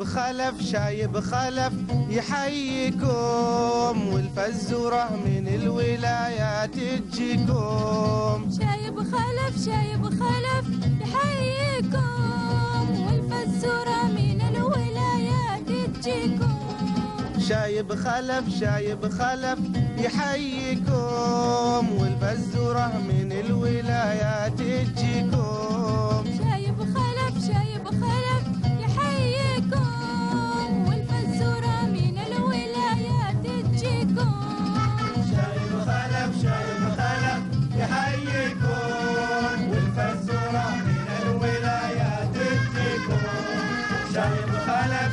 شايب خلف شايب خلف يحييكم والفزورة من الولايات تجيكم. شايب خلف شايب خلف يحييكم والفزورة من الولايات تجيكم. شايب خلف شايب خلف يحييكم والفزورة من الولايات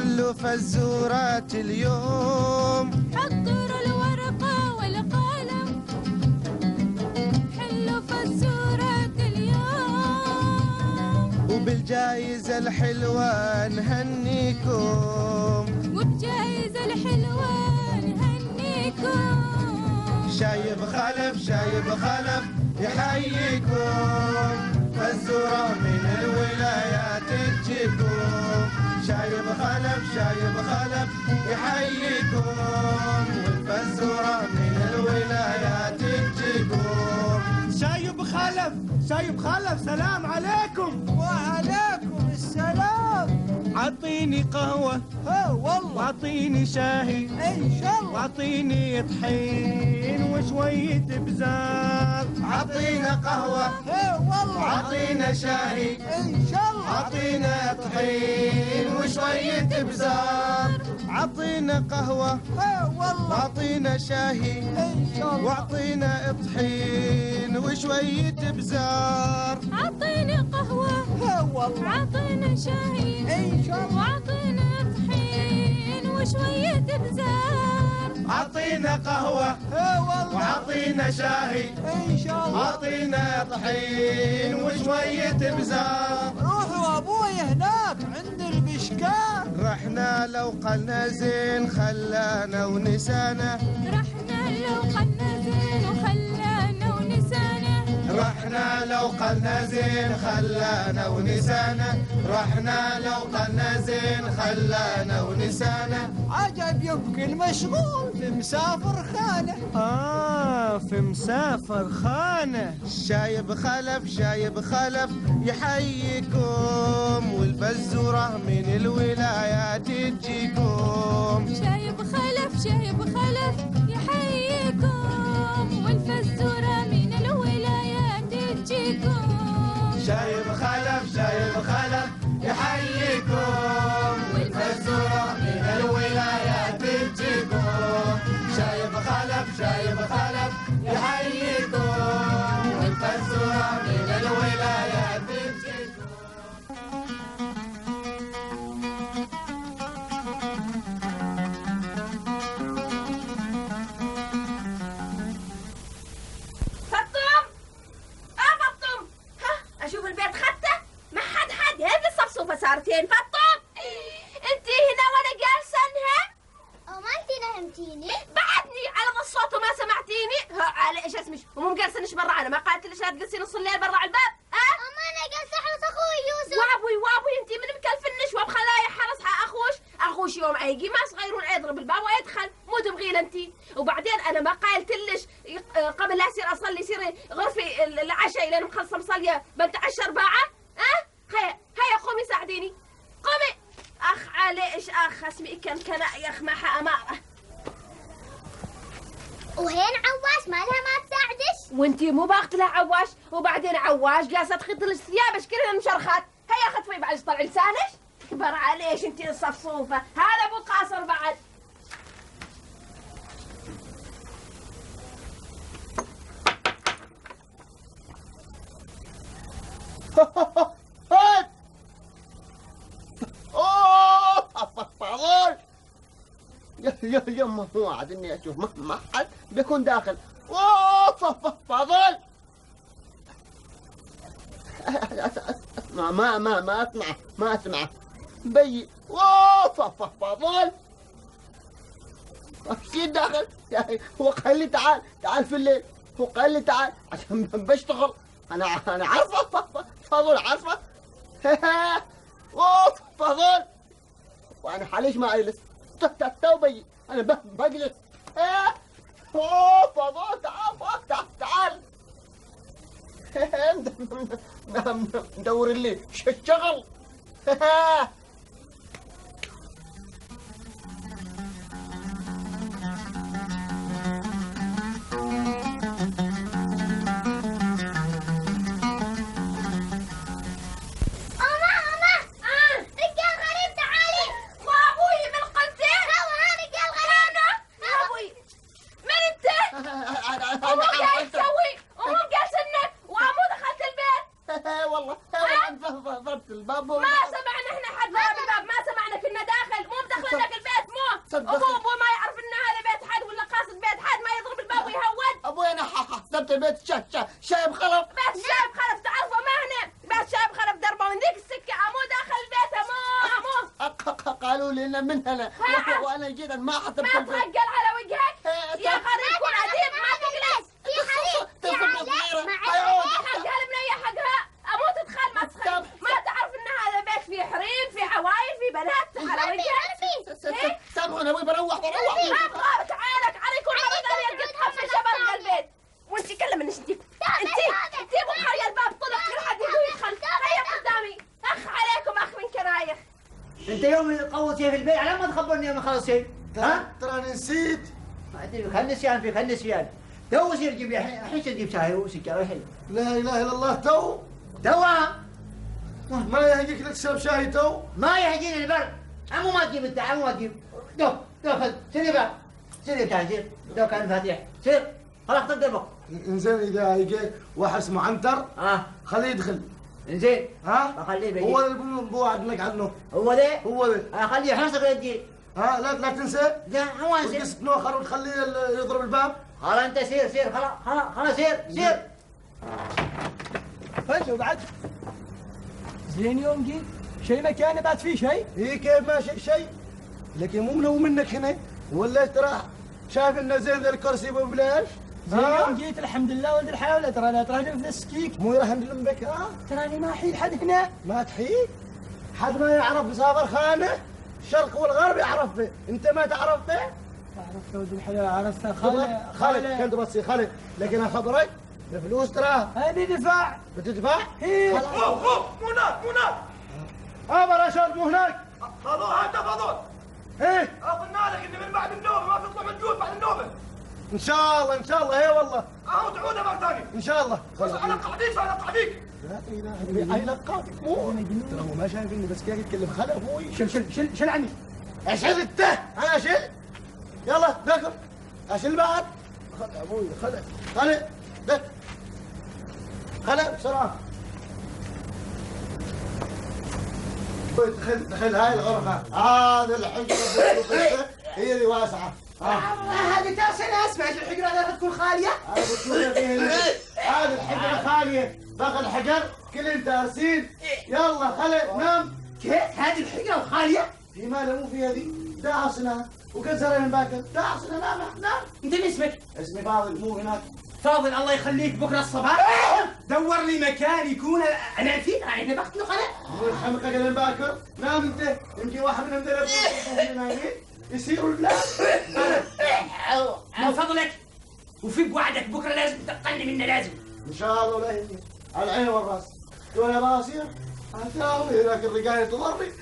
حلوا فزورات اليوم. حضروا الورقة والقلم. حلوا فزورة اليوم. وبالجايزة الحلوة نهنيكم. وبجايزة الحلوة نهنيكم. شايب خلف شايب خلف يحييكم. فزورة من الولايات تجيكم. شايب خلف شايب خلف يحييكم والفزورة من الولايات تجيكم. شايب خلف شايب خلف سلام عليكم. وعليكم السلام. عطيني قهوة. ها والله. وأعطيني شاهي. إن شاء الله. وأعطيني طحين وشوية بزار. عطينا قهوة. ها والله. عطينا شاهي. إن شاء الله. عطينا طحين وشوية بزار. عطينا قهوة. ها والله. وعطينا شاهي. إن شاء الله. وعطينا طحين وشوية بزار. عطيني قهوة. ها والله. عطينا شاهي إن شاء الله. وعطينا طحين وشوية بزار. عطينا قهوة والله. وعطينا شاهي. إن شاء الله. عطينا طحين وشوية بزار. روحوا أبوي هناك عند البشكار رحنا لو قلنا زين خلانا ونسانا. رحنا لو قلنا زين وخلانا ونسانا رحنا لو قلنا زين خلانا ونسانا. رحنا لو قلنا زين خلانا ونسانا. عجب يبكي المشغول في مسافر خانة. آه في مسافر خانة. شايب خلف شايب خلف يحييكم. والفزورة من الولايات تجيكم. شايب خلف شايب خلف شايب خلف شايب خلف. تخط لك ثيابك كلها مشرخات؟ هيا خطفي بعد طلع لسانك. كبر عليش انتي الصفصوفه هذا أبو قاصر بعد. اوه اليوم هو عاد إني أشوف ما- حد بيكون داخل. أوه فضل ما ما ما أسمع. ما أسمع. بي. فضل إيش داخل. أخي هو قال لي تعال تعال في الليل. هو قال لي تعال عشان بشتغل أنا أنا عارفه. فضل عارفه اوه فضل وأنا حاليش ما أجلس. تو بي. أنا بجلس. اوه فضل تعال تعال. ندور اللي شغل جيت ما البيت ترجل على وجهك يا غريب كن عديد ما تجلس في خريب في طفلة علاء صغيرة. مع أيوة. حقها المنية حقها أموت تدخل ما تدخل ما تعرف ان هذا بيت فيه حريم فيه عوايل فيه بنات على قلبي وجهك قلبي سامحوني أبوي بروح بروح ما أبغى تعالك عليك ولا بدل يلقى تحفل شبر البيت وانت كلم انت انت انت ابو خلي الباب طلق كل حد يقول يدخل هيا قدامي اخ عليكم اخ من كرايخ انت يوم قوت شيء في البيت على ما تخبرني يوم خلص شيء؟ ها؟ تراني نسيت. ما أدري خل نسيان فيك خل نسيان. تو يصير جيب الحين تجيب شاي وسكر الحين لا إله إلا الله تو. توا ما يهجيك لك تشرب شاي تو. ما يهجيني البرد عمو ما تجيب أنت عمو ما تجيب. دو دو خذ. سير بقى سير كان سير. دو كان فاتح. سير. خلاص خذ دربك إنزين إذا يجيك واحد اسمه عنتر آه. خليه يدخل. إنزين. ها؟ أخليه بيجي هو اللي بو- بوعد لك عنه. هو ذا هو ذا أخليه يحرصك يجي ها لا لا تنسى. لا هو انزين وتقص نوخر وتخليه يضرب الباب؟ خلاص انت سير سير خلاص خلاص خلاص سير سير. فجأة بعد زين يوم جيت شيء مكانه بعد فيه شيء هي كيف ماشي شيء لكن مو منو منك هنا. ولا ترى شايف إنه زين ذا الكرسي ببلاش زين؟ يوم جيت الحمد لله ولد الحول ترى لا ترى في السكيك مو يرهن لمبك ها تراني ما حيل حد هنا. ما تحيي؟ حد ما يعرف مسافر خانة؟ الشرق والغرب يعرف به أنت ما تعرف به عرفت ولد الحلال عرفت. خالد خالد خالد كنت بس خالد لكن اخبرك الفلوس ترى. هذه دفاع. بتدفع؟ إيه. خلاص. مو هناك مو هناك ابا رشاد مو هناك فضول أنت فضول إيه؟ قلنا لك ان من بعد النوبة ما تطلع من الجود بعد النوبة. إن شاء الله إن شاء الله. اي والله. اهو تعودها مرة ثانية. إن شاء الله. بس أنا قعديك أنا قعديك لا إله إلا الله. مو. ترى هو ما شايفني بس كيف يتكلم. خل أبوي شل شل شل شل عني. اشيل أنت. أنا اشيل يلا دخل اشيل بعد. خل أبوي خل خل دخل خل بسرعة. دخل دخل هاي الغرفة. هذه الحجره هي اللي واسعة. هذه تاسع اسمع الحجره هذا تكون خالية. هذه الحجره خاليه باقي الحجر كل انت ارسيل يلا خلي نام كيف هذه الحجره خاليه في مالها مو في هذه داعسنا وكسرين باكر داعسنا نام نام انت من اسمك اسمي فاضل مو هناك فاضل الله يخليك بكره الصباح دور لي مكان يكون أنا فيه أنا بقتله خلاص مو الحمقى قلن باكر نام انت يمكن واحد منهم نايمين يصيروا البلاد. من فضلك. وفي بوعدك بكرة لازم تقلني منه لازم. إن شاء الله لا يهديك على العين والرأس. يا باصير هتاوي هناك الرجال تضربي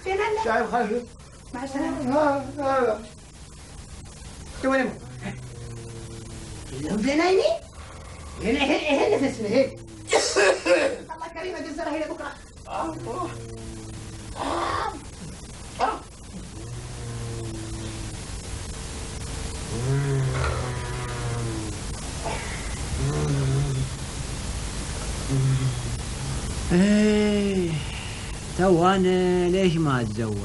شايف خلفي مع السلامة. ها ها تو وين اليوم نايمين هنا هنا هنا نفسنا هنا. الله كريم اجزرها هنا بكرة. إيه تو أنا ليش ما أتزوج؟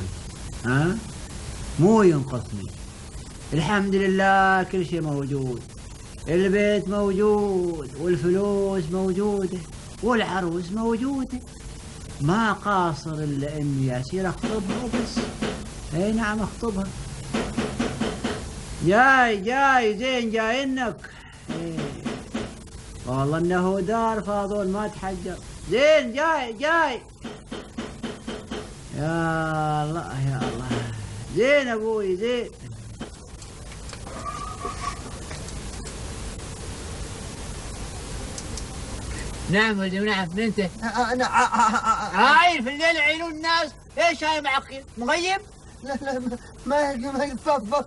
ها؟ مو ينقصني. الحمد لله كل شيء موجود. البيت موجود والفلوس موجودة والعروس موجودة. ما قاصر إلا إني أسير أخطبها وبس. أي نعم أخطبها. جاي جاي زين جاينك إيه. والله إنه دار فاضول ما تحجر زين جاي جاي. يا الله يا الله. زين أبوي زين. نعم ولدي نعم. من انت؟ أنا هاي في الليل يعينون الناس. إيش هاي معقل مغيب؟ لا لا. ما ما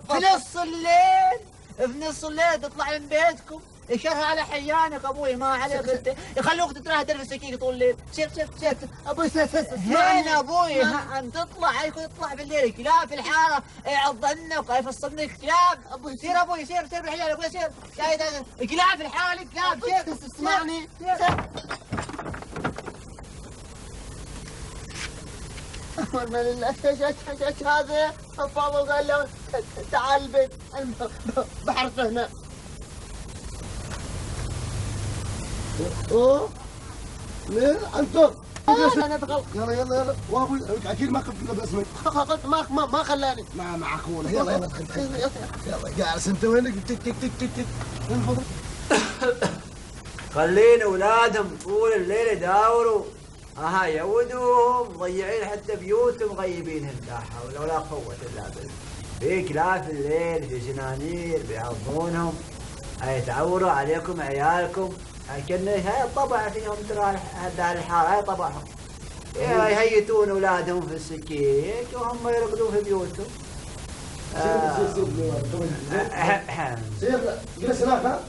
في نص الليل في نص الليل تطلع من بيتكم. يشرها على حيانك أبوي ما عليك أنت. يخلوك تترهدر في السكيك طول الليل. سير سير سير أبوي س- هنا أبوي أن تطلع يكون يطلع بالليل كلاب في الحارة يعض عنك ويفصلنك كلاب أبوي. سير أبوي سير سير أبوي سير كلاب في الحارة كلاب. سير اسمعني سير. من إيش إيش هذا فاضل قال له تعال البيت أنا ب- بحرق هنا اوه ليه أنتم يلا يلا يلا وابوي أكيد ما باسمك قلت ما ما ما خلاني ما مع اخونا يلا يلا ادخل. يلا جالس انت وينك تك تك تك تك تك وين فضل؟ خلين اولادهم طول الليل يداوروا أها يعودوهم مضيعين حتى بيوتهم مغيبينهم لا حول ولا قوة الا بالله في كلاب في الليل في سنانير بيعضونهم هاي تعوروا عليكم عيالكم لكن هاي الطبع فيهم ترى الحال هاي طبعهم يهيتون اولادهم في السكيك وهم يرقدون في بيوتهم سير سير سير آه. سير جلس هناك ها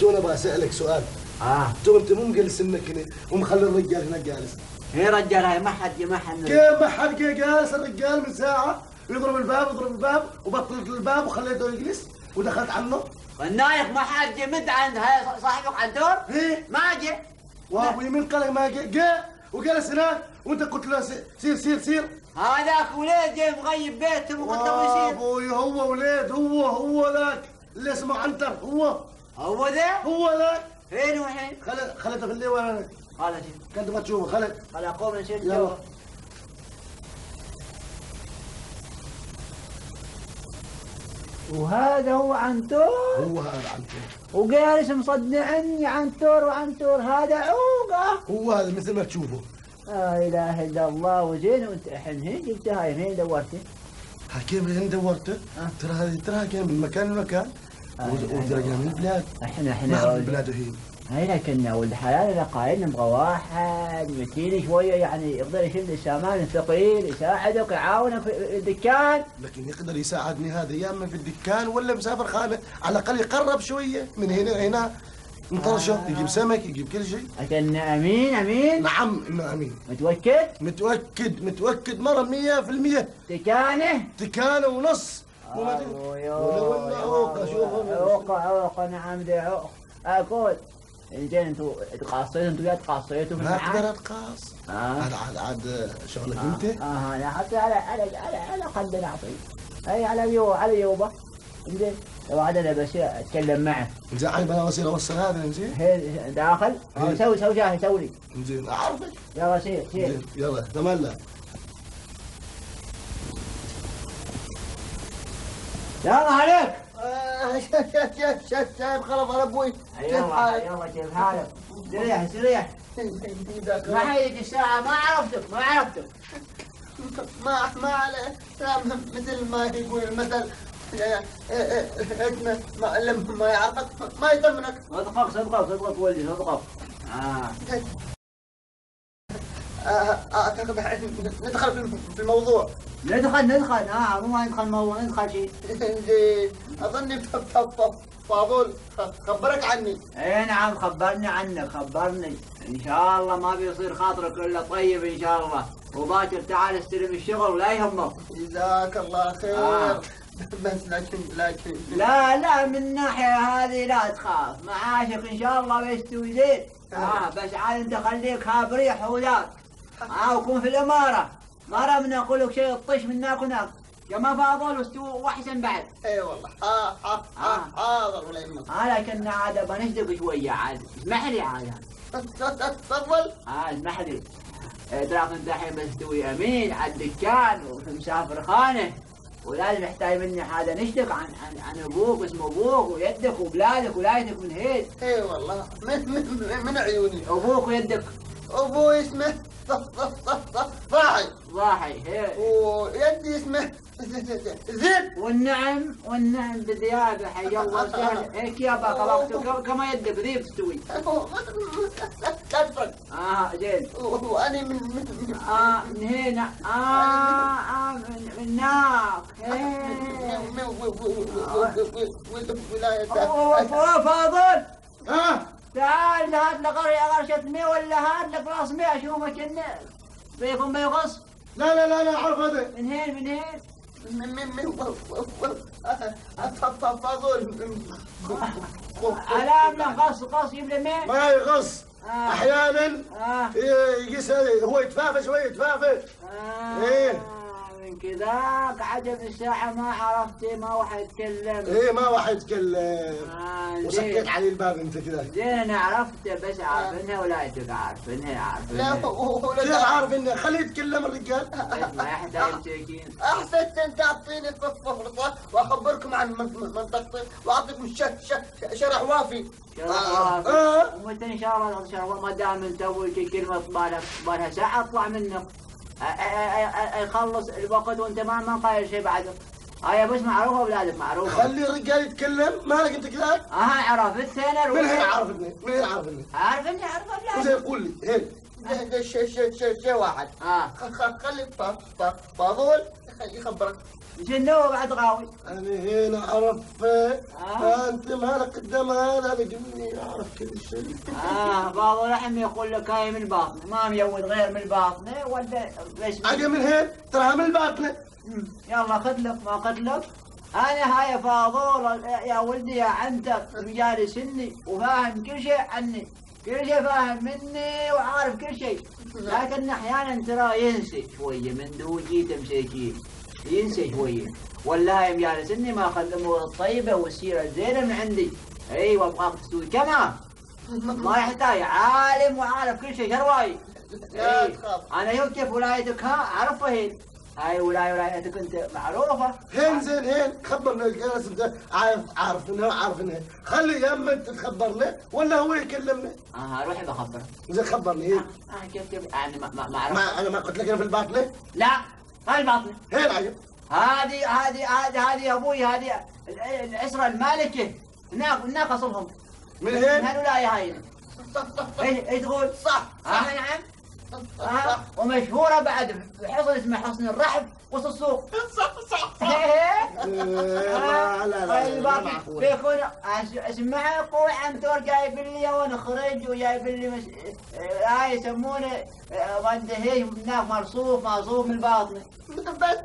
تو أنا بسالك سؤال. آه. تو أنت مو مجلس هنا ومخلي الرجال هناك جالس. يا رجال هاي ما حد ما حد كيف ما حد جا جالس الرجال من ساعة؟ يضرب الباب يضرب الباب وبطلت الباب وخليته يجلس ودخلت عنه. والنايف ما حد جه مد عند هاي صاحبك عنتور إيه. ما جه. وابوي من قال ما جا جا وجلس هناك وأنت قلت له سي- سير سير سير. هذاك وليد جاي مغيب بيتهم وقلت له يصير أبوي هو وليد هو هو ذاك. اللي اسمه عنتر هو. هو ذا هو ذاك فين الحين؟ خلت خلته في الليل وأنا قال شيء كنت ما تشوفه. خلت. قال اقوم نسير يلا. وهذا هو عنتور. هو هذا عنتر وجالس مصدعني عنتور وعنتور. هذا عوقة. هو هذا مثل ما تشوفه. لا إله إلا الله. وزين وانت الحين هين جبتها؟ هاي فين دورتي؟ حكيم اللي دورته آه. ترى هذه ترى كان من مكان لمكان. آه، وترى جاي من البلاد. إحنا إحنا اعرف بلاده هي. هاي لكن ولد حلال إذا قايل نبغى واحد متين شوية يعني يقدر يشيل السامان الثقيل يساعدك يعاونك في الدكان. لكن يقدر يساعدني هذا يا أما في الدكان ولا مسافر خانة على الأقل يقرب شوية من هنا لهنا. نطرشه آه. يجيب سمك يجيب كل شيء. عشان أمين أمين. نعم إنه أمين. متوكد؟ متوكد متوكد مرة مية في المية. تكانه تكانه ونص. عوقة، شوف. عوقة عوقة نعم دي عوقة أقول زين أنتوا تقاصيتوا أنتوا تقاصيتوا ما؟ أقدر أتقاص. آه. عاد عاد عاد شغلك أنت؟ آه أنا حتى على على على على قد نعطي أي على يو على يوبا. زين لو عاد أنا بس أتكلم معه. زين أنا بصير اوصل هذا زين داخل؟ آه، إيه. سوي سوي شاهي سوي لي زين أعرفك. يلا سير سير يلا تملى. السلام عليك شايف خلاص أنا أبوي كيف يلا حالك؟ يلا كيف حالك استريح استريح ما. حيجي الساعة ما عرفتك ما عرفتك ما ما عليه مثل ما يقول المثل اسمه ما لم ما يعرفك ما يطمنك صدقك صدقك صدقك ولدي صدقك آه، اعتقد ندخل في الموضوع ندخل ندخل. آه مو ما ندخل موضوع ندخل. شيء زين أظني ف- ف- ف- فاضل خبرك عني. اي نعم خبرني عنك خبرني. إن شاء الله ما بيصير خاطرك إلا طيب إن شاء الله. وباكر تعال استلم الشغل ولا يهمك. جزاك الله خير. آه. بس لكن لكن لا لا من الناحية هذه لا تخاف. معاشك إن شاء الله بيستوي زين آه بس عاد أنت خليك هاب ريح وذاك آه وكون في الإمارة. ما من أقول لك شيء طش من هناك وهناك. كما فاضل واستوى واحسن بعد. اي والله. آه آه آه حاضر ولا يهمك آه لكن عاد. بنشدق شوية عاد. اسمح لي عاد تفضل. آه اسمح لي آه، تراك انت الحين بتستوي أمين على الدكان ومسافر خانة. ولازم يحتاج مني هذا نشتك عن عن عن أبوك اسم أبوك ويدك وبلادك ولايتك من هيد اي والله. من, من, من عيوني. أبوك ويدك. أبوي اسمه ضاحي ضاحي ويدي اسمه زين والنعم والنعم بديابه حي الله وسهلا هيك يا باك الله كما يدك ذيب تستوي آه زين وأنا من من آه من هنا آه آه من من هناك فاضل ها تعال هات لك قرية غرشة مي ولا هات لك راس مي اشوفك انه بيكون بيغص؟ لا لا لا لا اعرف هذا. من هين من هين من من من تفضل علام له قص قص يبلى مي ما يغص آه. أحيانا آه. يقيس هو يتفافى شوي يتفافى آه. من كذاك عجب الساعة ما عرفت ما واحد يتكلم. إيه ما واحد يتكلم. آه وسكت علي الباب أنت كذا زين أنا عرفت بس عارفنها ولايتك عارفنها لا عارفنها كيف عارف انه خليه يتكلم الرجال. ما يحتاج مساكين أحسنت ان تعطيني فرصه وأخبركم عن من- منطقتي وأعطيكم شرح وافي. شرف آه. وافي. آه. ومتى إن شاء الله ما دام أنت أبوك كلمة بالها ساعة أطلع منك يخلص الوقت وأنت ما ما قايل شيء بعده. هاي بس معروفة اولادك معروفة. خلي الرجال يتكلم. مالك أنت كذا آه عرفت أنا من هين الوحيد. عارف انه من هين عارف انه عارف اني عارف وزي يقول لي؟ هين ده- ده شيء شيء شيء شيء واحد. آه. خلي ف- ف- فاضول يخبرك. شنو بعد غاوي. أنا هنا أعرف آه. أنت مالك قدام هذا؟ بجني أعرف كل شيء. آه بعض اللحم يقول لك هاي من الباطنه ما ميود غير من الباطنه ولا بس أجي من هين تراها من الباطنه مم. يلا خذ لك ما خذ لك. أنا هاي فاضول يا ولدي يا عنتر رجال سني وفاهم كل شيء عني. كل شيء فاهم مني وعارف كل شيء. لكن أحيانا ترى ينسى شوية من دو جيت مساكين ينسى شوية. ولا هاي سني ما أخذ الأمور الطيبه والسيره الزينه من عندي. أيوه ابغاك تسوي كمان ما يحتاج. عالم وعارف كل شيء. شرواي لا إيه. تخاف. أنا يوم كيف ولايتك؟ ها اعرفها هين. هاي ولاية ولايتك أنت معروفة. هين زين هين. خبرنا الجلس انت عارف عارف انه عارف خلي يا اما أنت تخبرنا ولا هو يكلمنا. آه روحي بخبرك زين خبرني. هين آه كيف كيف؟ يعني ما ما, ما ما أنا ما قلت لك أنا في الباطنة؟ لا. هاي الباطنة. هين عجب هذه هذه هذه هذه يا أبوي هذه ال- الاسرة المالكة. هناك هناك اصلهم من من هين هالولاية هاي. صح صح صح. إيش إيش تقول؟ صح. آه نعم صح ومشهورة بعد بحصن اسمه حصن الرحب وسط السوق. صح صح صح. إيه، لا لا لا لا ما معقول بيكون أس- اسمع قوي عنتور جايب لي وأنا خرج وجايب لي. آه، هاي يسمونه آه، ود هي هناك مرصوف مرصوف من الباطنة بس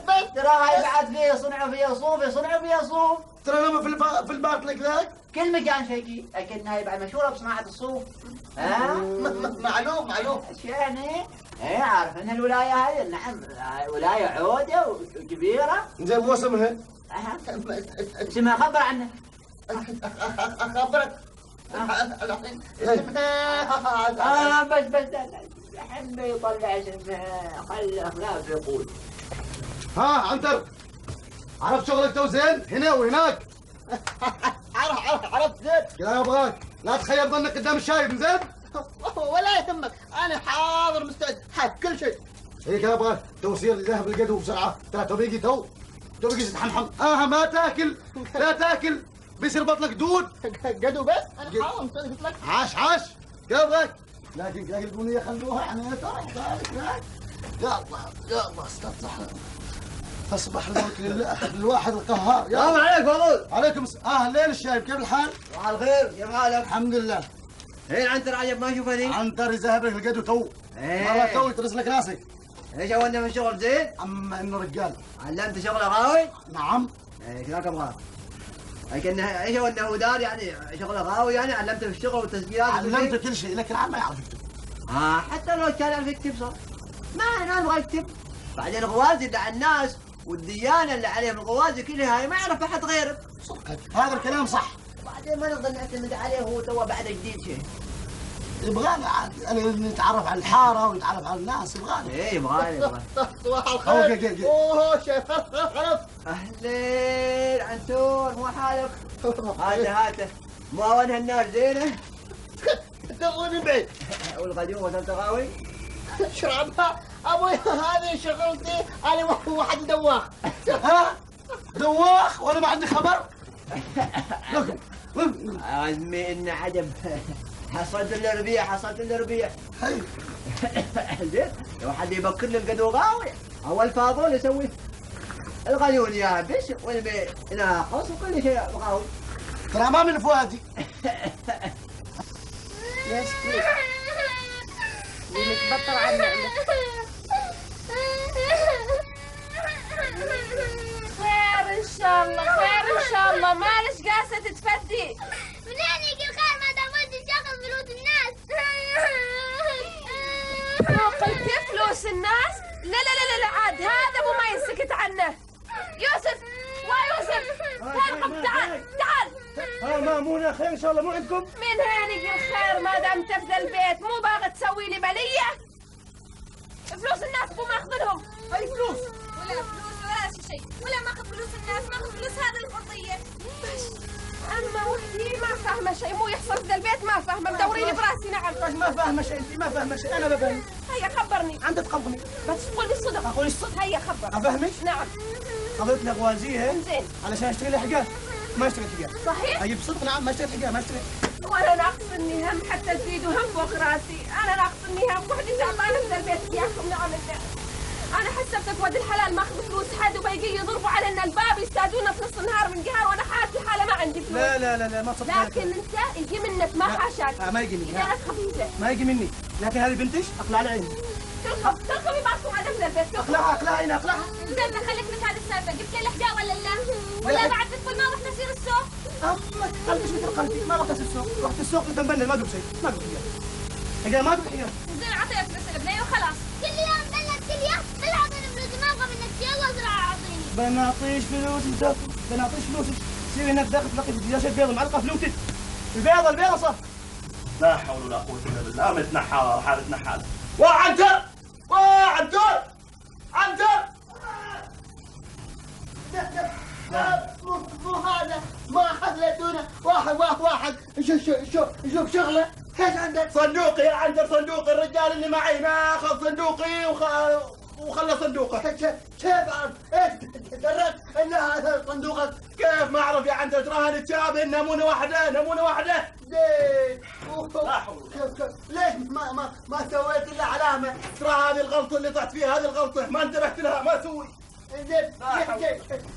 بس ترى هاي بعد فيه صنعوا فيها صوف يصنعوا فيها صوف. ترى لما في الب- في الباطنه كذاك كل مكان شيكي لكن هاي بعد مشهورة بصناعة الصوف. ها؟ معلوم معلوم. إيش يعني؟ إيه عارف ان الولاية هاي نعم هاي ولاية عودة وكبيرة. زين مو اسمها. اسمها خبر عنها؟ أخبرك. الحين. آه بس بس لا- لا، الحين بيطلع اسمها خله لا يقول. ها عنتر. عرفت شغلك زين؟ هنا وهناك. عرف عرف عرفت زين. كذا ابغاك لا تخيب ظنك قدام الشايب زين؟ ولا يهمك. أنا حاضر مستعد. حق كل شيء. هي كذا ابغاك تو سير ذهب القدو بسرعة. ترى تو بيجي تو. تو بيجي تتحمحم آه ما تاكل. لا تاكل. بيصير بطنك دود. قدو بس؟ أنا حاضر مستعد قلت لك عاش عاش. كذا ابغاك. لكن كذا البنيه خلوها عنها ترى يا الله يا الله استفتح تصبح الملك لله الواحد القهار يا السلام عليك فضول عليكم الس- آه الليل الشايب كيف الحال؟ على الخير كيف حالك؟ الحمد لله هين عنتر عجب ما اشوفها ذي عنتر يذهب لك القدو تو. والله تو يترس لك راسك إيش اولنا من الشغل زين؟ أما إنه رجال علمت شغل غاوي؟ نعم إيش ذاك ابغاه؟ لكن إيش هو انه دار يعني شغلة غاوي يعني علمته في الشغل والتسجيلات؟ علمته كل شيء لكن عم ما يعرف يكتب آه حتى لو كان يعرف يكتب صح ما أنا مرتب بعدين الغوازي اللي على الناس والديانة اللي عليهم الغوازي كلها هاي ما يعرف أحد غيرك. صدقك هذا الكلام صح. وبعدين ما نقدر نعتمد عليه هو تو بعد جديد شيء. يبغانا نتعرف على الحارة ونتعرف على الناس يبغانا إيه يبغالي يبغالي صباح أوكي، الخير. أوه شيخ خلف أهلين عنتور مو حالك؟ هاته هاته مو وين هالنار زينة؟ تظن بعيد والغديوه والتغاوي اشربها أبوي هذه شغلتي. أنا واحد دواخ. ها؟ دواخ؟ وأنا ما عندي خبر؟ عزمي إن عجب حصلت الربيع حصلت الربيع زين؟ لو حد يبكر لي القدو غاوي أول فاضل يسوي. الغليون يابس والماء ناقص وكل شيء غاوي ترى ما من فؤادي؟ متبطر على خير إن شاء الله خير إن شاء الله. مالش قاسة تتفدي. منين يجي الخير ما دام ودي شغل فلوس الناس؟ قلت فلوس الناس؟ لا لا لا لا, لا عاد هذا مو ما ينسكت عنه. يوسف ويوسف تعال تعال تعال. ها مامونة خير إن شاء الله مو عندكم؟ من هين يجي الخير ما دام تفدى البيت مو باغي تسوي لي بلية؟ فلوس الناس مو ماخذنهم أي فلوس؟ ولا فلوس ولا شيء ولا ماخذ فلوس الناس ماخذ فلوس هذا الفضية أما وحدي ما فاهمة شيء مو يحصل في ذا البيت ما فاهمة. مدوري لي براسي نعم. بس ما فاهمة شيء أنت ما فاهمة شيء أنا بفهم هيا خبرني. عندك تخبرني. بس قول لي الصدق. أقول الصدق؟ هيا خبر. أفهمك؟ نعم. خذيت لي غوازيه زين. علشان أشتري لي ما اشتريت حقاه صحيح؟ أجيب صدق نعم ما اشتريت حقاه ما اشتريت. وأنا ناقصني هم حتى تزيدوا هم فوق راسي أنا ناقصني هم وحدي تعبانه ذا البيت ياكم نعم أنا حسبتك ود الحلال ماخذ فلوس حد وبيجي يضربوا علينا الباب يستأذونا في نص النهار من قهر وأنا حالتي حالة ما عندي فلوس. لا لا لا لا ما تصدق لكن أنت يجي منك ما لا. حاشاك. آه، ما يجي مني. أنا خبيثه ما يجي مني. لكن هذه بنتش؟ أقلع على عيني. تلقى تلقى ببعضكم على ذا البيت اقلعها اقلعها هنا اقلعها زين خليك من هذه السالفة. جبت لي الأحجار ولا لا؟ ولا بعد تقول ما رحنا نسير السوق؟ أما قلبي مثل قلبي. ما رحت السوق. رحت السوق قلت مبنى ما قلت شيء. ما قلت حقاه ما قلت حقاه زين أعطيك بس البنية وخلاص. كل يوم بلد كل يوم. طلع اعطيني فلوس ما أبغى منك شيء الله زرع اعطيني بنعطيش فلوس أنت. بنعطيش فلوسك سيري هناك داخل تلاقي في شيء بيضة معلقة فلوتك البيضة البيضة صح. لا حول ولا قوة إلا بالله. متنحال حالة نحال وعنتر وعنتر عنتر مو مو هذا ما خليتونا واحد واحد واحد شوف شوف شوف شغلة؟ إيش عندك؟ صندوقي يا عنتر صندوقي الرجال اللي معي ما أخذ صندوقي وخ... وخلى صندوقه. كيف أعرف؟ إيش درت ان هذا صندوقك؟ كيف ما أعرف يا عنتر تراها نتشابه نمونه واحدة نمونه واحدة كيف ليش ما ما ما سويت إلا علامة؟ ترى هذه الغلطه اللي طحت فيها هذه الغلطة. ما انتبهت لها ما أسوي زين.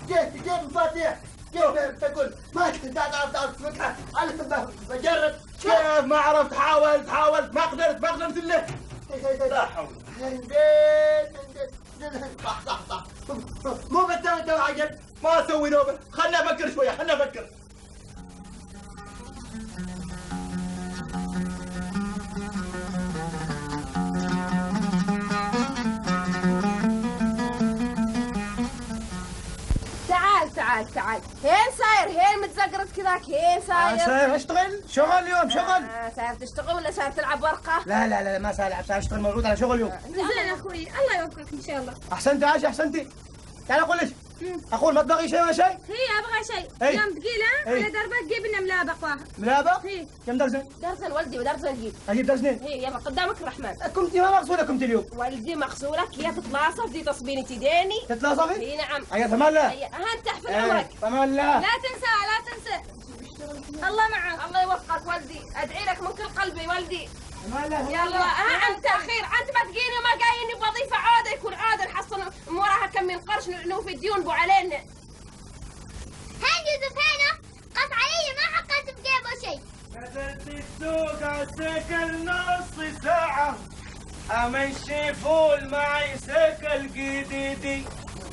كيف كيف مفاتيح. كيف تقول؟ ما كنت تعرف تعرف تفكها أنا بجرب كيف؟ ما عرفت حاولت حاولت ما قدرت ما قدرت إلا. لا حول. زين زين صح صح صح مو تو عجب ما أسوي نوبة. خلنا أفكر شوية خلنا أفكر. تعال تعال هين صاير هين متزقرت كذاك هين صاير ساير اشتغل. شغل اليوم شغل. آه، صاير تشتغل ولا صاير تلعب ورقة؟ لا لا لا ما ساير العب ساير اشتغل. موعود على شغل اليوم. زين أخوي الله يوفقك إن شاء الله. احسنت عاش أحسنتي. تعال أقول لك أقول ما تبغي شيء ولا شيء؟ هي أبغى شيء. يوم ثقيلة إي. على دربك جيب لنا ملابق واحد ملابق؟ هي كم درجة؟ درزن ولدي ودرزن جيب أجيب درجتين هي يلا قدامك الرحمن. كنت ما مقصودة كنت اليوم. ولدي مغسولك يا تتلاصف دي تصبيني تديني. تتلاصفي؟ إي نعم. أيها ثمان الله هيا ها أنت احفل إيه، عمرك ثمان الله لا تنسى لا تنسى. الله معك. الله يوفقك ولدي أدعي لك من كل قلبي الله يلا ها أنت أخير أنت ما تجيني وما جايني بوظيفة عاده يكون عاده نحصل من وراها كم من قرش نوفي الديون بو علينا. هاي يوسف هنا قط علي ما حقت بجيبه شيء. نزلت السوق اسكل نص ساعة. امشي فول معي سكل جديدي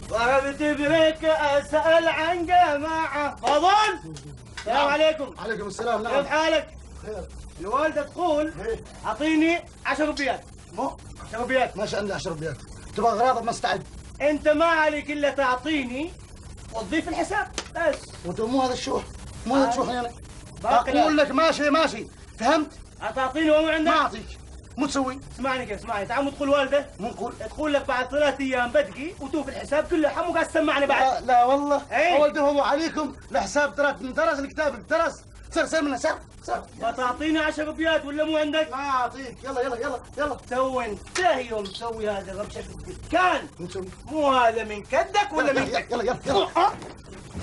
ضربت بريك أسأل عن جماعة فضل السلام عليكم. عليكم السلام كيف نعم حالك؟ خير. الوالدة تقول أعطيني 10 ربيات. مو. شربيات ماشي عندي عشربيات تبغى اغراض ما استعد. أنت ما عليك إلا تعطيني وتضيف الحساب. بس. وأنت مو هذا الشوح مو هذا الشوح يعني. أقول لك ماشي ماشي. فهمت؟ تعطيني وما عندك؟ ما أعطيك. مو تسوي. اسمعني كيف اسمعني. تعال تقول والدة. مو نقول. تقول لك بعد ثلاث أيام بدقي وتوف الحساب كله. حمو قاعد تسمعني لا, بعد. لا والله. إيه. اول دفعه عليكم الحساب ترى درس الكتاب درس. سر سر منه سر سر فتعطيني 10 ربيات ولا مو عندك؟ ما اعطيك يلا يلا يلا يلا تو انت يوم تسوي هذا غبشه في الدكان مو هذا من كدك ولا من يلا يلا يلا يلا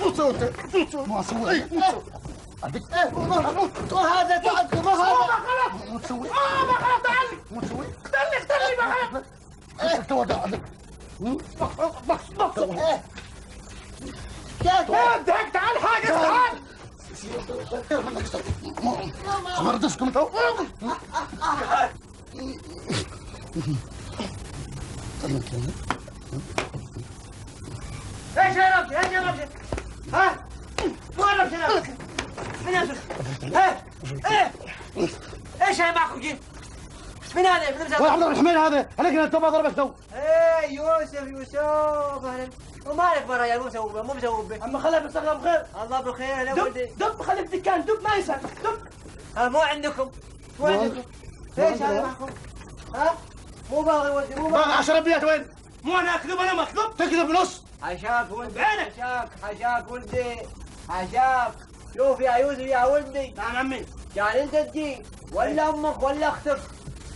مو تسوي مو تسوي مو إيه هذا تعب مو هذا مو تسوي آه ما خلاص تعال مو تسوي اخترني اخترني ما خلاص إيه تودع عندك بخ بخ إيه تعال تعال حاجة تعال تو إيش يا ربي إيش يا ربي ها وين ربي إيه إيش هاي معكم من هذا من عبد هذا عليك انت ما ضربك تو إيه يوسف يوسف أهلا ومالك برا يا موسى مو مسوي به أما خليها بالسلام بخير الله بالخير يا دب ولدي. دب خلي في الدكان دب ما يسأل. دب. ها مو عندكم. مو عندكم. إيش هذا معكم؟ ها؟ مو باغي ولدي مو باقي باغي. عشر أبيات وين؟ مو أنا أكذب أنا ما اكذب تكذب نص حشاك ولدي بعينك. حشاك حشاك ولدي. حشاك شوف يا يوسف يا ولدي. نعم عمي. كان انت تجي ولا أمك ولا أختك.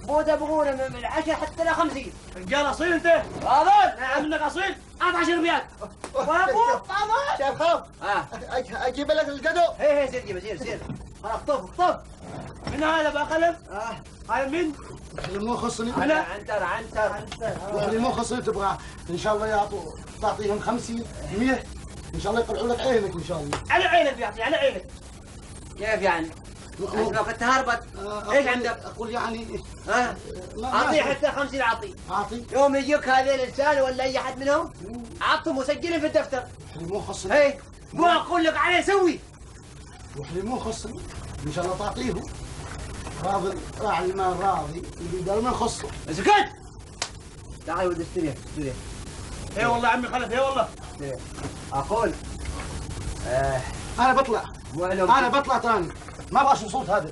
مو تبغونه من العشر حتى لا خمسين. رجال أصيل أنت. واضح؟ نعم انك أصيل. اعط 10 ريال. واضح؟ شايف خلاص ها أج- أجيب لك القدو هي هي سير جيبه سير سير خلاص طف طف. من هذا بقى خلف آه. هذا من؟ اللي مو خصني. أنا. عنتر عنتر اللي مو خصني تبغى. إن شاء الله يعطوا تعطيهم 50 100 إن شاء الله يقلعوا لك عينك إن شاء الله. على عينك بيعطي على عينك. كيف يعني؟ اسمك انت هربت آه، إيش أقول- عندك؟ أقول يعني ها؟ أعطيه حتى 50 أعطيه. اعطي يوم يجيك هذا الإنسان ولا أي أحد منهم عطهم وسجلهم في الدفتر. اللي مو خصني هي مو أقول لك عليه سوي. واللي مو خصني إن شاء الله تعطيهم راضي راعي المال راضي. اللي قال ما يخصه اسكت تعال ولد اشتريها اشتريها اي والله عمي خلف اي والله. أقول آه أنا بطلع. أنا بطلع تاني. ما أبغى أشوف صوت هذا.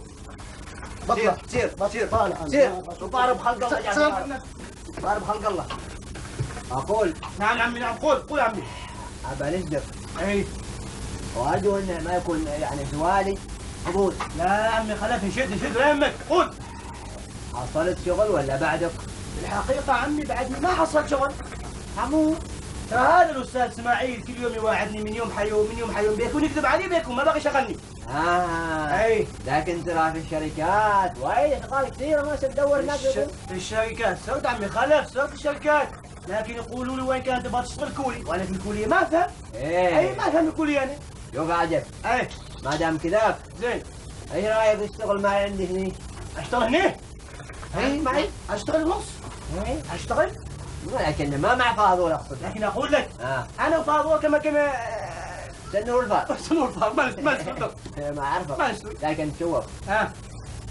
بطلع. سير سير طالع. سير. وضارب خلق الله. ضارب خلق الله. أقول. نعم عمي نعم. قول قول عمي. ابى نصدق اي وارجو انه ما يكون يعني سؤالي حظوظ لا يا عمي خلف نشد نشد لا يهمك قول. حصلت شغل ولا بعدك؟ الحقيقة عمي بعدني ما حصلت شغل. عمو. ترى هذا الأستاذ إسماعيل كل يوم يواعدني من يوم حيوم من يوم حيوم بيكون يكذب علي بيكون ما باغي يشغلني. آه. أي. لكن ترى في الشركات وايد اشغال كثيره ما تدور هناك في, الش... في الشركات. سود عمي خلف في الشركات. لكن يقولوا لي وين كانت تبغى تشتغل كولي وأنا في الكوليه ما أفهم. أي إيه ما أفهم الكوليه أنا. شوف عجب. أي. ما دام كذاك زين. إيش رأيك تشتغل معي عندي هني؟ أشتغل هنا اي معي؟ أشتغل نص. اي أشتغل؟ لكن ما مع فاضول أقصد. لكن أقول لك آه. أنا وفاضل كما كما سنور الفار. شنو الفاضل ما ما نشتغل ما نشتغل لكن شوف. ها.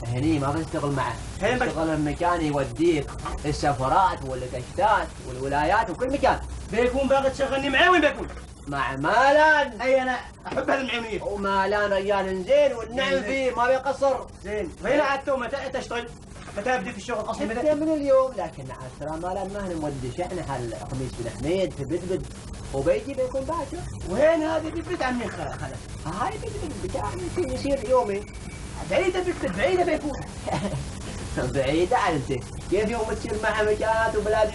هني ما بتشتغل معه. تشتغل بمكان يوديك السفرات والكشتات والولايات وكل مكان. بيكون باغي تشغلني معاه وين بيكون؟ مع مالان. أي أنا أحب هالمعيونيه ومالان رجال زين والنعم فيه ما بيقصر. زين. وهنا عاد تو متى تشتغل؟ متى ابدي في الشغل أصلا؟ من اليوم لكن عاد ترى مالان ما هنا مودي شحنه حال خميس بن حميد في بدبد وبيجي بيكون باكر. وين هذه بيبت عمي خلا خلا هاي بدبد بتاع يمكن يصير يومين بعيدة بيبت بعيدة بيكون. بعيدة عن أنت. كيف يوم تصير مع مكانات وبلاد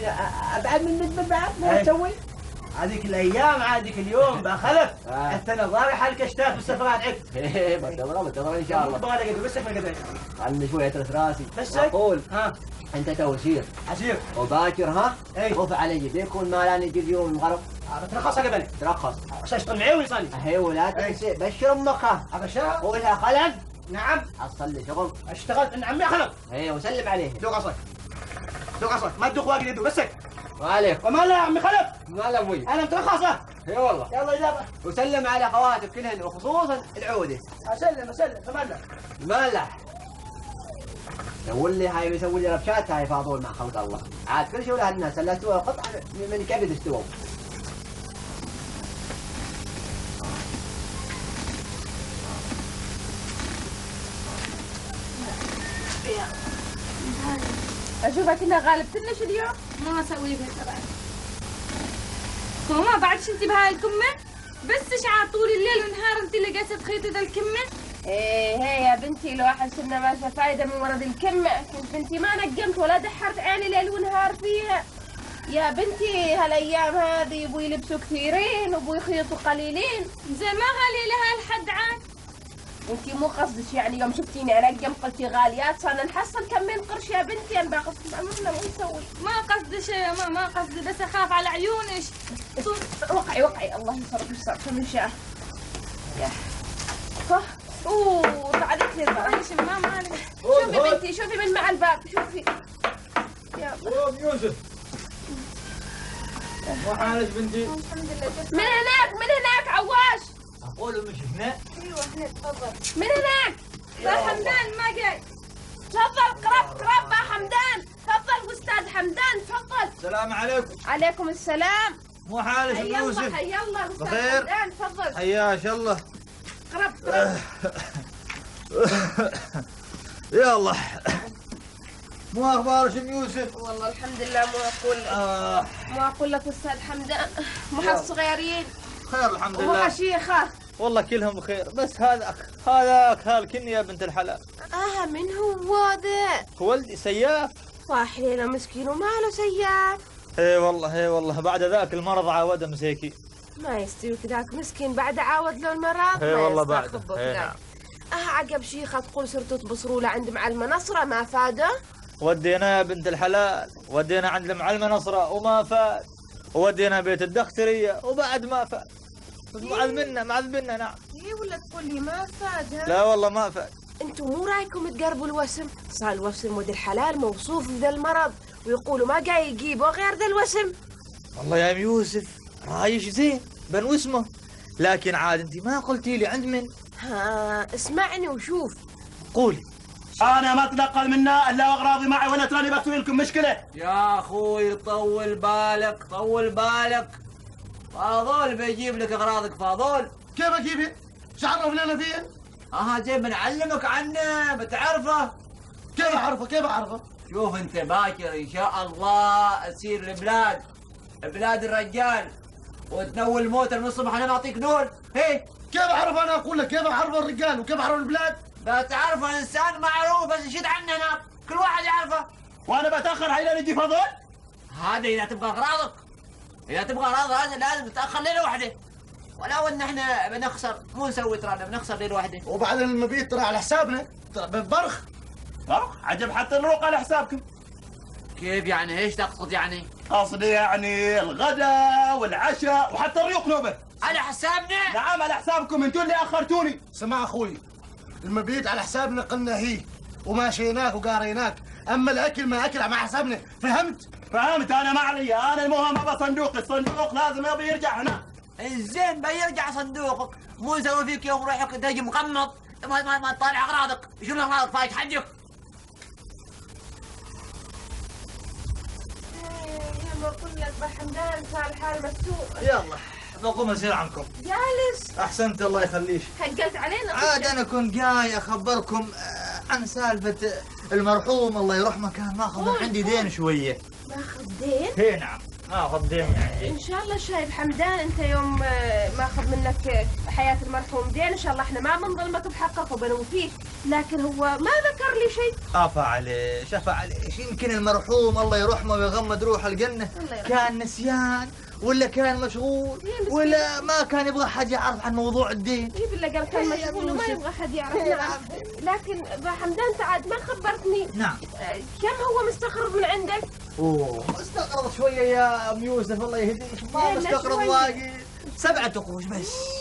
أبعد من بدبد بعد؟ ما إيه. تسوي؟ هذيك الأيام هذيك اليوم بخلف آه. حتى نظاري حال كشتات والسفرات عقد إيه بنتظر بنتظر إن شاء الله. بالك قد بس ما قد خلني شوية اترس راسي. بس؟ أقول ها. أنت توسير عسير وباكر ها؟ إيه. رفع علي بيكون مالان يجي اليوم الغرب بترخص قبل ترخص. عشان اشتغل معي وين صاني هي ولا تنسى بشر أمك. ها ابشرها قولها خلق نعم. حصل لي شغل. اشتغلت ان عمي خلف هي وسلم عليه. دوق عصاك دوق عصاك ما تدوق واجد يدوق بس هيك ما عليك وما لا يا عمي خلف. ما لوي أنا مترخصه إي والله. يلا إذا وسلم على خواتك كلهن وخصوصا العودة. أسلم أسلم. تمام المالح واللي هاي بيسوي لي ربشات هاي فاضول مع خلق الله. عاد كل شيء ولا الناس لا سوى قطعه من كبد استووا أشوفك إنها غالب. تنش اليوم؟ ما أسوي بها طبعا وما بعدش انت بهاي الكمة؟ بس اشعار طول الليل والنهار انت اللي قاعدة تخيطي ذا الكمة؟ إيه هي يا بنتي الواحد صرنا ما شاف فايدة من ورد الكمة. كنت بنتي ما نقمت ولا دحرت عيني ليل ونهار فيها. يا بنتي هالايام هذه يبوا يلبسوا كثيرين ويبوا يخيطوا قليلين. زين ما غالية لها الحد عاد. انتي مو قصدك يعني يوم شفتيني انقم قلتي غاليات صرنا نحصل كم من قرش يا بنتي أنا باقصد عمرنا مو نسوي ما شيء يا ماما ما قصدي بس أخاف على عيونش وقعي وقعي. الله يصرف يصرف شو من شاء يا أوه صعدت لي معلش ما مالك شوفي بنتي شوفي من مع الباب. شوفي. يلا قوم يوسف مو حالك بنتي؟ الحمد لله. من هناك من هناك عواش. أقول مش هنا؟ أيوه هنا تفضل. من هناك؟ لا حمدان ما جاي. تفضل قرب قرب يا حمدان. تفضل أستاذ حمدان تفضل. السلام عليكم. عليكم السلام. مو حالك حي الله يوسف حي الله أستاذ بخير؟ حمدان تفضل. حياك الله. قرب قرب. يا الله. مو أخبارك ام يوسف؟ والله الحمد لله مو أقول لك. آه. مو أقول لك أستاذ حمدان. مو حق صغيرين. خير الحمد ومو لله. شيخه والله كلهم بخير. بس هذاك هذاك هالكني يا بنت الحلال. آه من هو ذا ولدي سياف لينا مسكين وماله سياف. اي والله اي والله بعد ذاك المرض عاوده مسيكي ما يستوي كذاك مسكين بعد عاود له المرض. اي والله. نعم آه عقب شيخة تقول صرتوا تبصروا له عند معلمة نصرة ما فاده ودينا يا بنت الحلال. ودينا عند المعلمة نصرة وما فات ودينا بيت الدخترية وبعد ما فات معذبنا معذبنا نعم إيه ولا تقول لي ما فاد؟ لا والله ما فات أنتم مو رايكم تقربوا الوسم؟ صار الوسم ود الحلال موصوف بذا المرض ويقولوا ما قاعد يجيبوا غير ذا الوسم. والله يا أم يوسف رايش زين بن واسمه لكن عاد أنت ما قلتي لي عند من؟ ها اسمعني وشوف. قولي. أنا ما أتنقل منه إلا وأغراضي معي وأنا تراني بسوي لكم مشكلة. يا أخوي طول بالك طول بالك. فاضول بيجيب لك أغراضك فاضول كيف اجيبه؟ شو عرفنا أنا فيه؟ آه زين بنعلمك عنه بتعرفه كيف أعرفه؟ كيف أعرفه؟ شوف أنت باكر إن شاء الله تصير البلاد بلاد الرجال وتنول الموتر من الصبح أنا معطيك نور هي كيف أعرف أنا أقول لك كيف أعرف الرجال وكيف أعرف البلاد؟ بتعرف إنسان معروف بس شد عنه هناك كل واحد يعرفه وأنا بتأخر هاي لين يجي فضول هذا إذا تبغى أغراضك إذا تبغى اغراض لازم لازم تتاخر ليلة واحدة. ولو ان إحنا بنخسر مو نسوي ترانا بنخسر ليلة واحدة. وبعدين المبيت ترى على حسابنا. ترى ببرخ آه عجب حتى نروق على حسابكم. كيف يعني؟ إيش تقصد يعني؟ قصدي يعني الغداء والعشاء وحتى الريوق نوبة. على حسابنا؟ نعم على حسابكم. أنتوا اللي أخرتوني. سمع أخوي المبيت على حسابنا قلنا هي وماشيناك وقاريناك. أما الأكل ما أكل على حسابنا. فهمت؟ فهمت؟ أنا ما علي. أنا المهم ابى صندوقي الصندوق لازم يبي يرجع هنا. زين بيرجع صندوقك. مو نسوي فيك يوم روحك تجي مقمط. ما ما, ما تطالع أغراضك. شنو أغراضك؟ فايت حجك. يا أقول لك بحمدان صار الحال مسوء يلا بقوم أسير عنكم. جالس. أحسنت الله يخليك. هقلت علينا. عاد أنا كنت جاي أخبركم آه، عن سالفة المرحوم. الله يرحمه كان ماخذ من عندي دين شوية. ماخذ دين؟ هي نعم. ماخذ دين يعني. إن شاء الله شايب حمدان أنت يوم آه، ماخذ منك آه، حياة المرحوم دين. إن شاء الله إحنا ما بنظلمك بحقك وبنوفيك. لكن هو ما ذكر لي شيء. عفا عليه شفا عليه. يمكن المرحوم الله يرحمه ويغمد روحه الجنة؟ الله يرحمه. كان نسيان ولا كان مشغول مسكين. ولا ما كان يبغى حد يعرف عن موضوع الدين؟ يجيب بالله قال كان يا مشغول وما. يبغى حد يعرف. نعم. لكن حمدان تعاد ما خبرتني. نعم. آه، كم هو مستقرض من عندك؟ أوه. استقرض شوية يا أم يوسف الله يهديك. ما شوية. واجد سبعة قروش بس.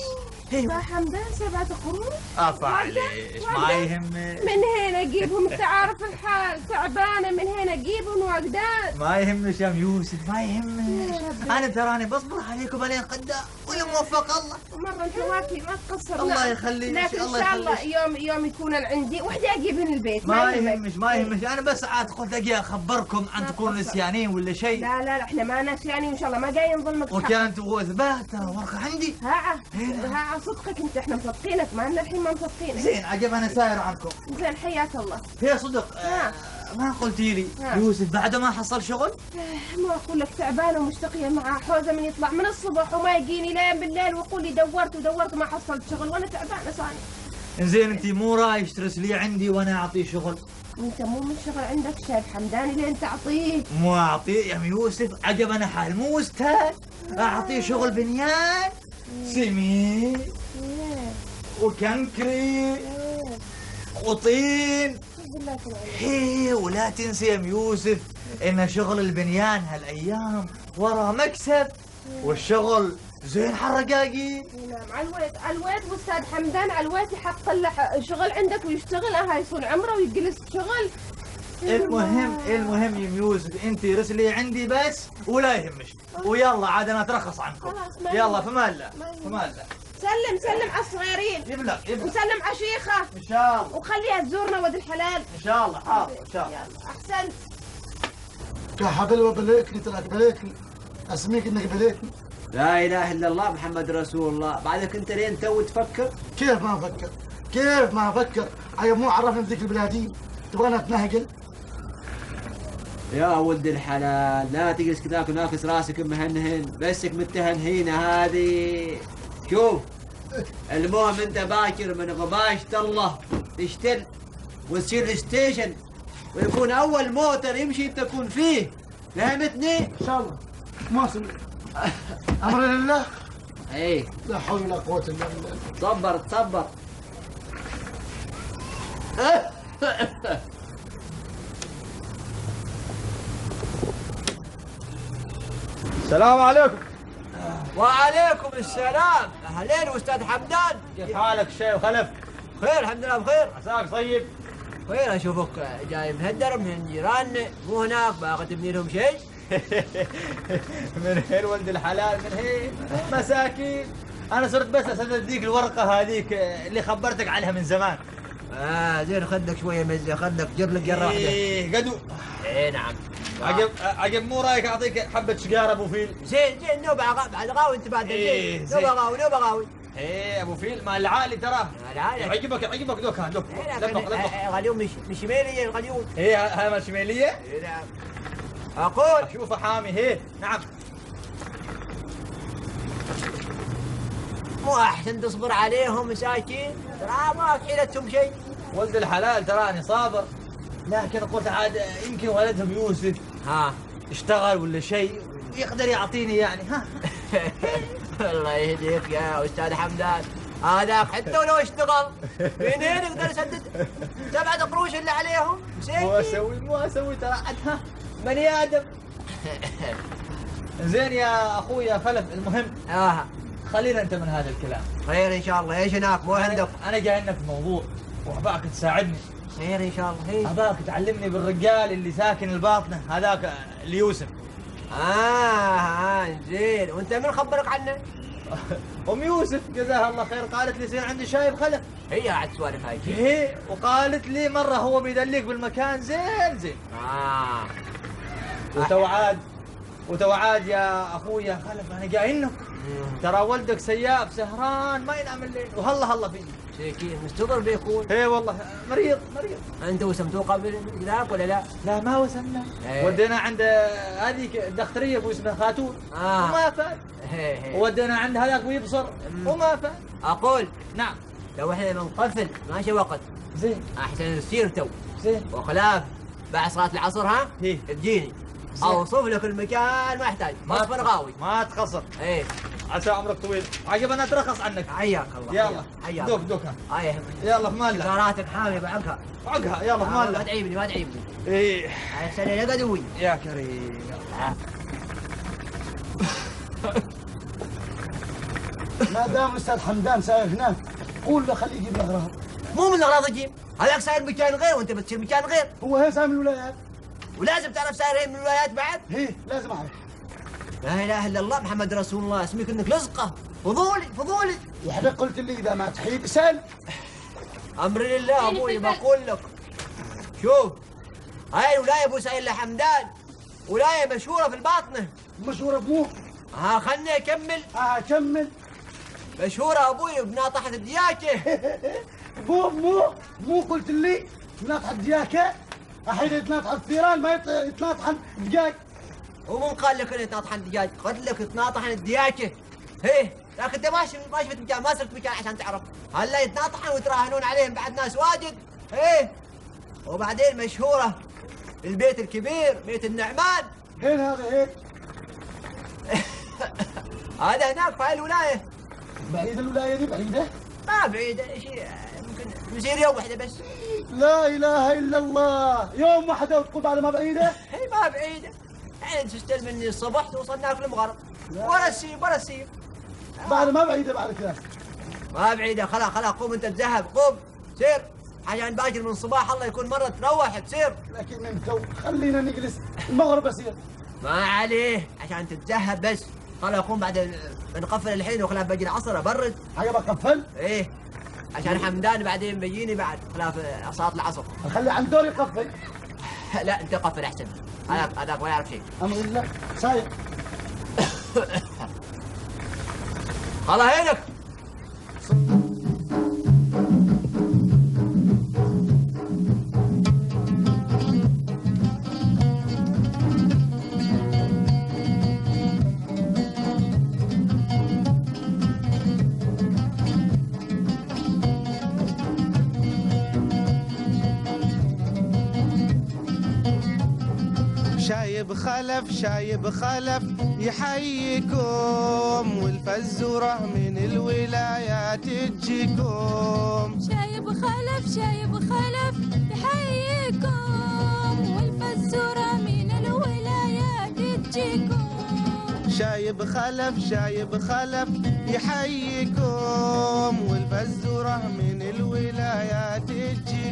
يا حمدان سبعة قروش أفا عليش ما يهمك. من هنا اجيبهم انت عارف الحال تعبانة من هنا اجيبهم وقدان ما يهمش يا أم يوسف ما يهمش أنا تراني بصبر عليكم الين قدام والموفق الله. مرة انت واكي ما تقصر. الله. يخليك، لكن إن شاء الله. يوم يوم يكون عندي وحدة أجيبهن البيت. ما يهمك. يهمش ما يهمش أنا بس عاد قلت أجي أخبركم عن ما تكونوا. نسيانين ولا شيء. لا لا لا إحنا ما ناسيانين إن شاء الله ما جاي نظلمك. وكانت اثبات ترى ورقة عندي. ها ها صدقك انت إحنا مصدقينك ما لنا الحين ما مصدقينك. زين عجب أنا ساير عنكم. زين حياك الله. هي صدق آه، ما قلتي لي. يوسف بعد ما حصل شغل؟ آه، ما أقول لك تعبانة ومشتقية مع حوزة من يطلع من الصبح وما يجيني لين بالليل. ويقول لي دورت ودورت ما حصلت شغل وأنا تعبانة ثاني زين انت مو رايش ترسلي عندي وأنا اعطيه شغل. أنت مو من شغل عندك شايف حمداني لين تعطيه. مو أعطيه يا يوسف عجب أنا حال. مو مستاهل أعطيه شغل بنيان. سميد وكنكري. وطين هي ولا تنسي يا أم يوسف إن شغل البنيان هالأيام ورا مكسب والشغل زين حرقاقي. نعم علويت علويت واستاذ حمدان علويت يحط له شغل عندك ويشتغل هاي يصون عمره ويجلس شغل. المهم المهم يا ام يوسف انت رسلي عندي بس ولا يهمش. ويلا عاد أنا اترخص عنكم. يلا مان الله ما يهمك. في مان الله سلم سلم على الصغيرين. يبلغ يبلغ وسلم على شيخه إن شاء الله. وخليها تزورنا ود الحلال. إن شاء الله حاضر إن شاء الله. أحسنت. كحبل وبليكني تراك بليكني أسميك إنك بليكني لا إله إلا الله محمد رسول الله. بعدك أنت لين تو تفكر؟ كيف ما أفكر؟ كيف ما أفكر؟ عيب مو عرفني بذيك البلادين تبغانا اتنهقل يا ولد الحلال لا تجلس كذاك وناكس راسك مهنهن بسك متهنهينه هذه. شوف المهم انت باكر من غباشة الله تشتل وتصير ستيشن ويكون أول موتر يمشي تكون فيه. فهمتني؟ إن شاء الله. ما أسوي أمر لله؟ اي لا حول ولا قوة إلا بالله. تصبر تصبر. السلام عليكم. وعليكم السلام. أهلين أستاذ حمدان. كيف حالك الشيخ خلف خير الحمد لله بخير. عساك طيب؟ خير أشوفك جاي مهدر من جيراننا مو هناك باغي تبني لهم شيء. من هين ولد الحلال؟ من هين؟ مساكين. أنا صرت بس أسدد الورقة هذيك اللي خبرتك عنها من زمان. آه زين خدك شوية مزه خدك جر لك جرة واحدة. إيه قدو. اي نعم. عقب عقب مو رأيك أعطيك حبة شقار أبو فيل؟ زين زين نوبه غا- بعد غاوي أنت بعد إيه، زين. نوبه غاوي نوبه غاوي إيه أبو فيل مال العالي تراه العالي. يعجبك يعجبك دوك ها دوك لبق لكن- لبق آه، آه، غليون مش مش شمالية الغليون إيه هاي مال شمالية؟ إيه، نعم أقول. شوفه حامي هي. نعم. مو أحسن تصبر عليهم مساكين. ترى ما في حيلتهم شيء. ولد الحلال تراني صابر. لكن قلت عاد يمكن ولدهم يوسف ها. اشتغل ولا شيء يقدر يعطيني يعني ها. الله يهديك يا أستاذ حمدان. هذاك حتى ولو اشتغل. منين يقدر يسدد؟ سبعة قروش اللي عليهم. مو مسكين أسوي مو أسوي ترى. عاد ها بني آدم. زين يا أخوي خلف المهم. آه. خلينا أنت من هذا الكلام. خير إن شاء الله. إيش هناك؟ مو عندك؟ أنا, جاي لنا في موضوع واباك تساعدني. خير إن شاء الله. إيش؟ اباك تعلمني بالرجال اللي ساكن الباطنة. هذاك ليوسف. آه آه زين وأنت من خبرك عنه؟ أم يوسف. جزاها الله خير. قالت لي سير عندي شايب خلف هي عاد سوالف هاي. إيه وقالت لي مرة هو بيدليك بالمكان. زين زين. آه. وتوعاد وتوعاد يا أخويا. خلف أنا جاي ترى ولدك سياف سهران ما ينام الليل. وهلا هلا فيه مسكين مستغر بيكون إيه والله مريض مريض. أنت وسمتوه قبل ذاك ولا لا؟ لا ما وصلنا إيه. ودينا عند هذيك الدخترية أبو اسمها خاتون. آه. وما فات. هي هي. ودينا عند هذاك ويبصر وما فات. أقول نعم. لو إحنا بنقفل ماشي وقت. زين. أحسن تصير تو. زين. وخلاف بعد صلاة العصر ها؟ إيه. تجيني. اوصف لك المكان ما يحتاج. اصفر غاوي ما تقصر. إيه. عسى عمرك طويل. عجب أنا أترخص عنك. حياك الله. يلا. حياك دوك دوك ها. اي يلا في مالك. سياراتك حامية بعقها. عقها يلا في ما مالك. تعيبني ما تعيبني. إيه. احسن يا قدوي يا كريم. ما دام الاستاذ حمدان ساير هناك قول له خليه يجيب الأغراض. مو من الأغراض أجيب هذاك ساير مكان غير وأنت بتصير مكان غير. هو هي ساير من الولايات. ولازم تعرف ساير هي من الولايات بعد؟ هي لازم أعرف. لا إله إلا الله محمد رسول الله اسمك إنك لزقه فضولي فضولي. وحدة قلت لي إذا ما تحيد سال أمر لله أبوي بقول لك. شوف هاي الولايه أبو سهيل حمدان ولايه مشهورة في الباطنة. مشهورة بمو؟ ها خلني أكمل. آه كمل. مشهورة أبوي بناطحه الدياكه مو مو مو قلت لي ناطح الدياكه الحين يتناطح الثيران ما يط- يتناطح الدجاج ومن قال لك انه يتناطح الدجاج قلت لك يتناطح الدياكه هيه لكن أنت ماشي ماشي في مكان ما صرت مكان عشان تعرف. هلا يتناطحون ويتراهنون عليهم بعد ناس واجد. إيه وبعدين مشهورة البيت الكبير بيت النعمان. فين هذا هيك هذا هناك في هاي الولاية. بعيد الولاية دي بعيدة؟ ما بعيد شيء ممكن مسير يوم واحدة بس. لا إله إلا الله. يوم واحدة وتقول بعد ما بعيدة؟ هي ما بعيدة. يعني تستلم مني الصبح توصلنا في المغرب ورا السيب ورا السيب بعد ما بعيدة بعد كذا ما بعيدة. خلاص خلاص قوم أنت تذهب قوم. سير. عشان باكر من الصباح الله يكون مرة تروح. تسير لكن من تو خلينا نجلس. المغرب يصير ما عليه. عشان تتذهب بس. خلاص قوم بعد بنقفل الحين وخلاف بجي العصر. أبرد. حاجة بقفل؟ إيه. عشان حمدان بعدين بيجيني بعد خلاف صلاه العصر. خلي عند دور يقفل. لا أنت قفل أحسن. هذاك هذاك ما يعرف شيء. أمر الله سايق. الله يعينك خلف شايب خلف يحييكم والفزورة من الولايات تجيكم. شايب خلف شايب خلف يحييكم والفزورة من الولايات تجيكم. شايب خلف شايب خلف يحييكم والفزورة من الولايات تجيكم.